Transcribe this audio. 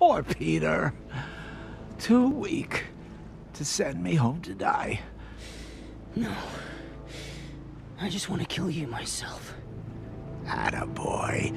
Poor Peter. Too weak to send me home to die. No. I just want to kill you myself. Attaboy.